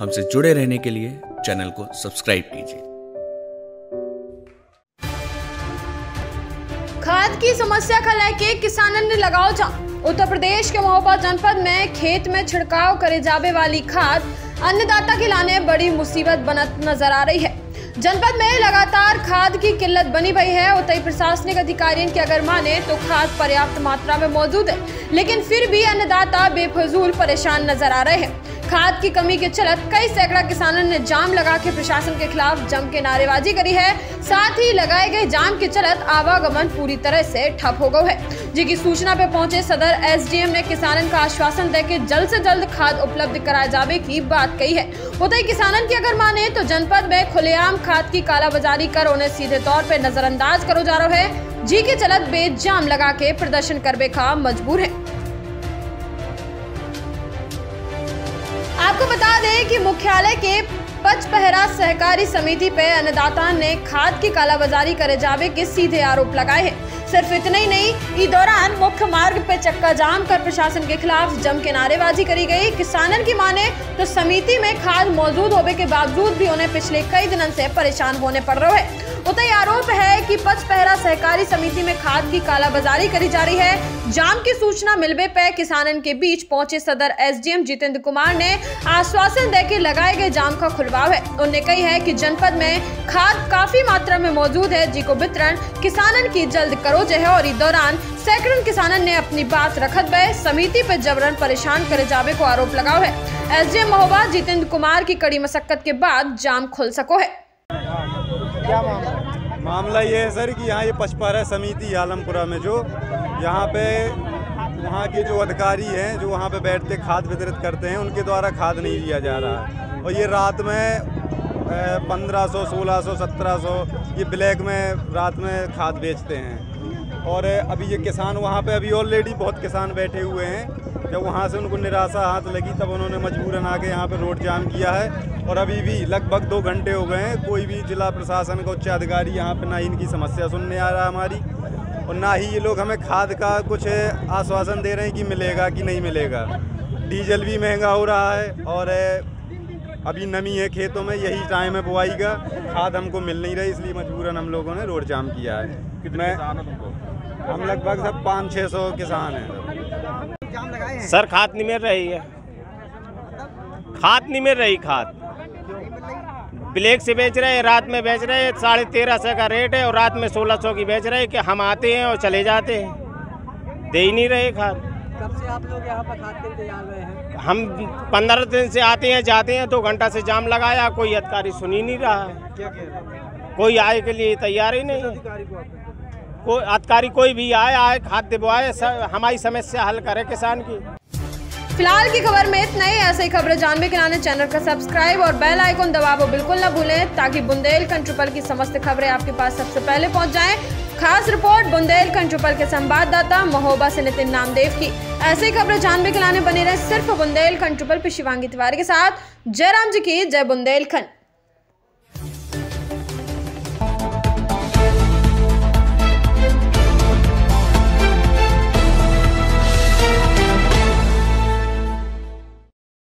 हमसे जुड़े रहने के लिए चैनल को सब्सक्राइब कीजिए। खाद की समस्या का लेके किसानन ने लगाओ जाम। उत्तर प्रदेश के महोबा जनपद में खेत में छिड़काव करे जावे वाली खाद अन्नदाता के लाने बड़ी मुसीबत बनत नज़र आ रही है। जनपद में लगातार खाद की किल्लत बनी हुई है। उतई प्रशासनिक अधिकारियों की अगर माने तो खाद पर्याप्त मात्रा में मौजूद है। लेकिन फिर भी अन्नदाता बेफजूल परेशान नज़र आ रहे हैं। खाद की कमी के चलत कई सैकड़ा किसानों ने जाम लगा के प्रशासन के खिलाफ जम के नारेबाजी करी है। साथ ही लगाए गए जाम के चलत आवागमन पूरी तरह से ठप हो गया है। जिसकी सूचना पे पहुँचे सदर एसडीएम ने किसानन का आश्वासन दे के जल्द से जल्द खाद उपलब्ध कराए जावे की बात कही है। उतई किसानन की अगर माने तो जनपद में खुलेआम खाद की कालाबाजारी कर उन्हें सीधे तौर पर नजरअंदाज करो जा रहा है। जी के चलत बेच जाम लगा के प्रदर्शन करने का मजबूर है। बता कि मुख्यालय के पचपहरा सहकारी समिति पे अन्नदाता ने खाद की कालाबाजारी करे जावे के सीधे आरोप लगाए हैं। सिर्फ़ इतना ही नहीं इस दौरान मुख्य मार्ग पे चक्का जाम कर प्रशासन के खिलाफ जम के नारेबाजी करी गई। किसानन की माने तो समिति में खाद मौजूद होने के बावजूद भी उन्हें पिछले कई दिनों से परेशान होने पड़ रहे हैं। उतई आरोप है कि पचपहरा सहकारी समिति में खाद की कालाबाजारी करी जा रही है। जाम की सूचना मिलने पे किसानन के बीच पहुँचे सदर एसडीएम जितेंद्र कुमार ने आश्वासन देकर लगाए गए जाम का खुलवाव है। उन्होंने कही है कि जनपद में खाद काफ़ी मात्रा में मौजूद है, जिको वितरण किसानन की जल्द करो है और इस दौरान सैकड़ों किसानन ने अपनी बात रखत गए समिति पे जबरन परेशान करे जावे को आरोप लगाओ है। एसडीएम महोबा जितेंद्र कुमार की कड़ी मशक्कत के बाद जाम खुल सको है। मामला ये है सर कि यहाँ ये पचपारा समिति आलमपुरा में जो यहाँ पे वहाँ के जो अधिकारी हैं, जो वहाँ पे बैठते खाद वितरित करते हैं, उनके द्वारा खाद नहीं दिया जा रहा है। और ये रात में पंद्रह सौ, सोलह सौ, सत्रह सौ, ये ब्लैक में रात में खाद बेचते हैं। और अभी ये किसान वहाँ पे अभी ऑलरेडी बहुत किसान बैठे हुए हैं। जब वहाँ से उनको निराशा हाथ लगी तब उन्होंने मजबूरन आके यहाँ पे रोड जाम किया है। और अभी भी लगभग दो घंटे हो गए हैं कोई भी जिला प्रशासन का उच्च अधिकारी यहाँ पे ना ही इनकी समस्या सुनने आ रहा हमारी। और ना ही ये लोग हमें खाद का कुछ आश्वासन दे रहे हैं कि मिलेगा कि नहीं मिलेगा। डीजल भी महँगा हो रहा है और अभी नमी है खेतों में यही टाइम है बुआई का। खाद हमको मिल नहीं रही इसलिए मजबूरन हम लोगों ने रोड जाम किया है। मैं हम लगभग सब पाँच छः सौ किसान हैं। सर खाद नहीं मिल रही है। खाद नहीं मिल रही खाद। ब्लैक से बेच रहे हैं रात में बेच रहे हैं साढ़े तेरह सौ का रेट है और रात में सोलह सौ की बेच रहे हैं कि हम आते हैं और चले जाते हैं। दे ही नहीं रहे खाद। कब से आप लोग यहाँ पर खाद के इंतज़ार में हैं? हम पंद्रह दिन से आते हैं जाते हैं दो घंटा से जाम लगाया कोई अधिकारी सुन ही नहीं रहा है। क्या कह रहे हैं? कोई आय के लिए तैयार ही नहीं है। अधिकारी को कोई अधिकारी कोई भी आए आए, खाद दिलवाए हमारी समस्या हल करे किसान की। फ़िलहाल की खबर में इतना ही। ऐसे ही खबरें जानने के चैनल का सब्सक्राइब और बेल आइकन दबावो बिल्कुल न भूलें, ताकि बुंदेलखंड ट्रिपल की समस्त खबरें आपके पास सबसे पहले पहुँच जाएँ। खास रिपोर्ट, बुंदेलखंड ट्रिपल के संवाददाता महोबा से नितिन नामदेव की। ऐसे खबरें जानने के लाने बने रहे सिर्फ़ बुंदेलखंड ट्रिपल पे शिवांगी तिवारी के साथ। जयराम जी की, जय बुंदेलखंड।